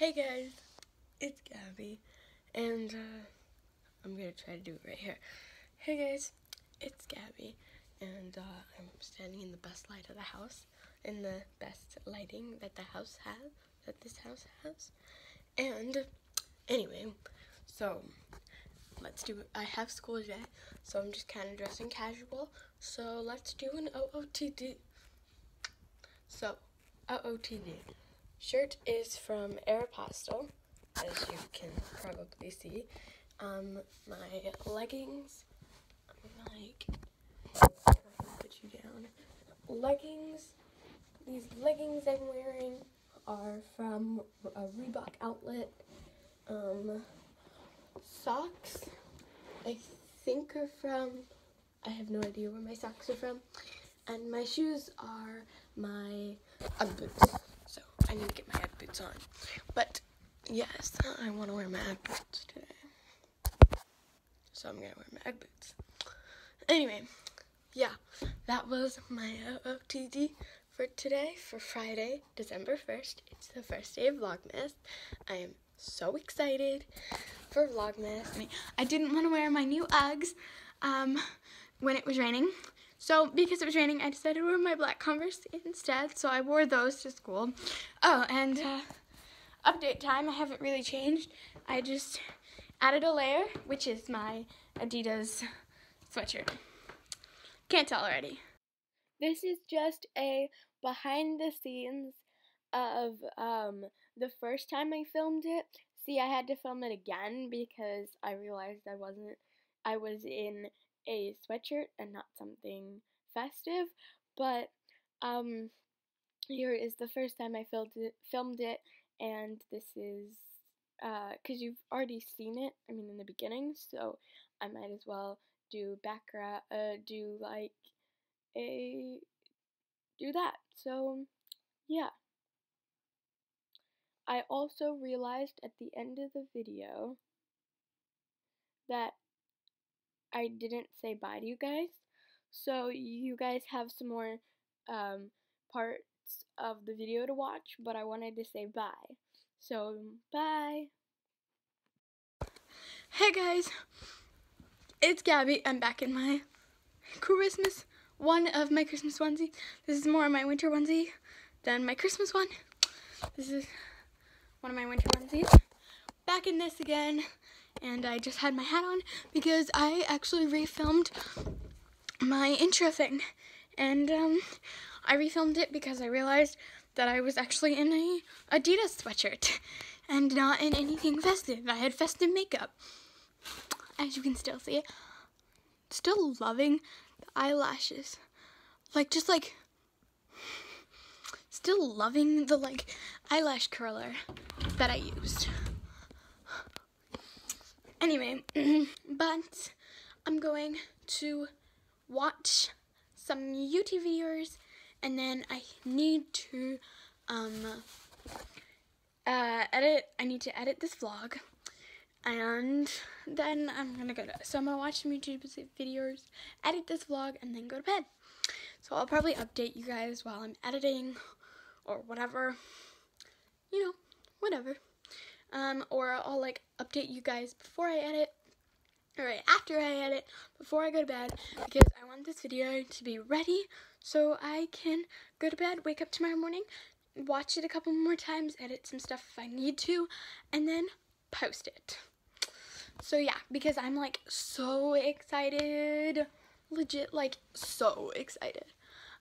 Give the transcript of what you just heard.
Hey guys, it's Gabby, and uh, I'm gonna try to do it right here. Hey guys, it's Gabby, and uh, I'm standing in the best light of the house, in the best lighting that the house has, that this house has. And anyway, so let's do. I have school today, so I'm just kind of dressing casual. So let's do an OOTD. So OOTD. Shirt is from Aeropostale, as you can probably see. Um, my leggings, like, put you down. Leggings, these leggings I'm wearing are from a Reebok outlet. Um, socks, I think are from, I have no idea where my socks are from. And my shoes are my Ugg boots. So I need to get my Ugg boots on. But yes, I want to wear my boots today. So I'm going to wear my boots. Anyway, yeah, that was my OOTD for today, for Friday, December 1st. It's the first day of Vlogmas. I am so excited for Vlogmas. I, mean, I didn't want to wear my new Uggs um, when it was raining. So because it was raining, I decided to wear my black Converse instead. So I wore those to school. Oh, and uh, update time, I haven't really changed. I just added a layer, which is my Adidas sweatshirt. Can't tell already. This is just a behind the scenes of um, the first time I filmed it. See, I had to film it again because I realized I wasn't, I was in a sweatshirt and not something festive. But um, here is the first time I filmed it, filmed it and this is uh because uh, you've already seen it. I mean, in the beginning, so I might as well do background, uh, do like a do that. So yeah. I also realized at the end of the video that I didn't say bye to you guys. So you guys have some more um, parts of the video to watch, but I wanted to say bye. So, bye. Hey guys, it's Gabby. I'm back in my Christmas, one of my Christmas onesie. This is more of my winter onesie than my Christmas one. This is one of my winter onesies. Back in this again and I just had my hat on because I actually refilmed my intro thing. And um, I refilmed it because I realized that I was actually in a Adidas sweatshirt and not in anything festive. I had festive makeup, as you can still see. Still loving the eyelashes. Like, just like, still loving the like eyelash curler that I used. Anyway, but I'm going to watch some YouTube videos and then I need to um, uh, edit, I need to edit this vlog and then I'm gonna go to, so I'm gonna watch some YouTube videos, edit this vlog, and then go to bed. So I'll probably update you guys while I'm editing or whatever, you know, whatever um, or I'll like update you guys before I edit, or right after I edit, before I go to bed, because I want this video to be ready so I can go to bed, wake up tomorrow morning, watch it a couple more times, edit some stuff if I need to, and then post it. So yeah, because I'm like so excited, legit like so excited.